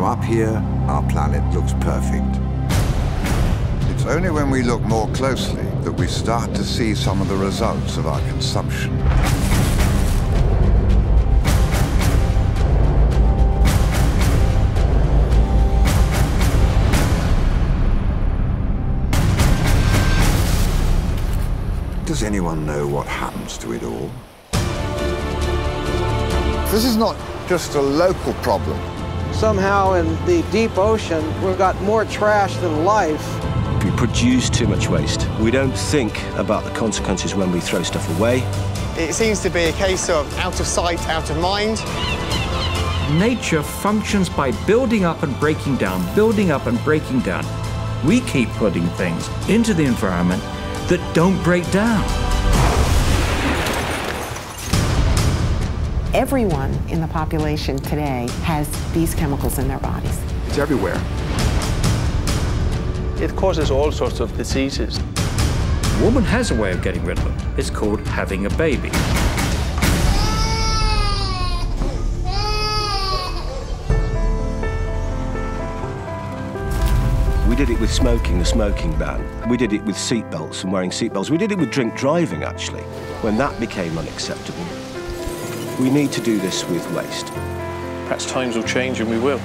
From up here, our planet looks perfect. It's only when we look more closely that we start to see some of the results of our consumption. Does anyone know what happens to it all? This is not just a local problem. Somehow in the deep ocean, we've got more trash than life. We produce too much waste. We don't think about the consequences when we throw stuff away. It seems to be a case of out of sight, out of mind. Nature functions by building up and breaking down, building up and breaking down. We keep putting things into the environment that don't break down. Everyone in the population today has these chemicals in their bodies. It's everywhere. It causes all sorts of diseases. A woman has a way of getting rid of them. It's called having a baby. We did it with smoking, the smoking ban. We did it with seatbelts and wearing seatbelts. We did it with drink driving, actually, when that became unacceptable. We need to do this with waste. Perhaps times will change and we will.